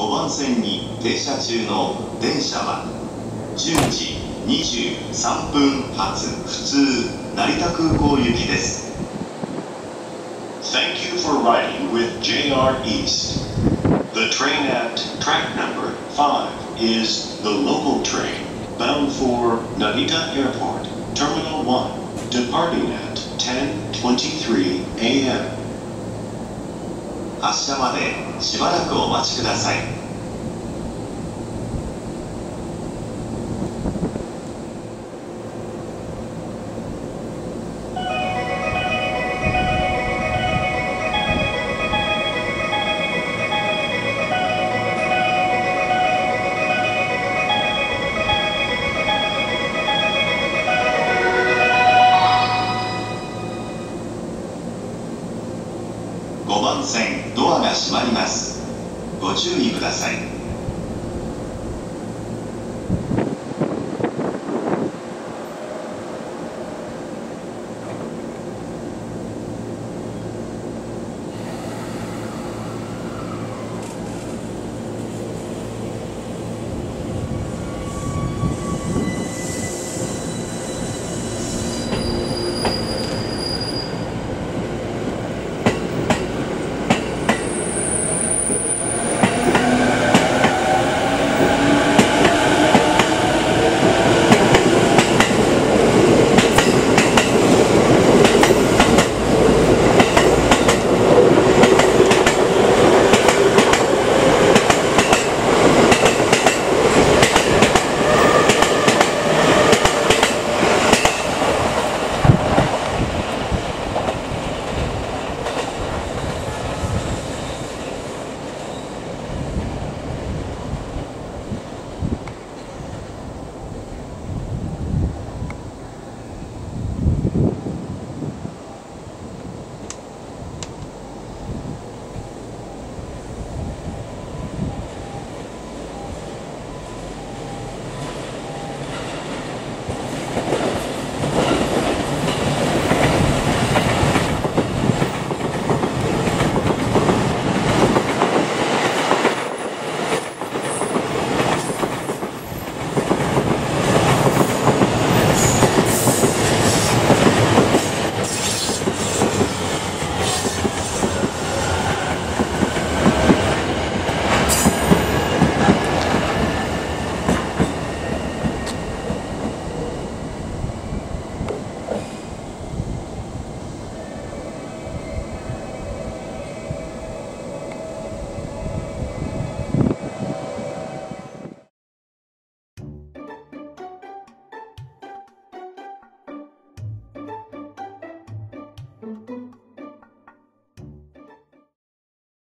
5番線に停車中の電車は10時23分発普通成田空港行きです Thank you for riding with JR East. The train at track number 5 is the local train bound for Narita Airport, Terminal 1, departing at 10:23 a.m. 発車までしばらくお待ちください。5番線ドアが閉まります。ご注意ください。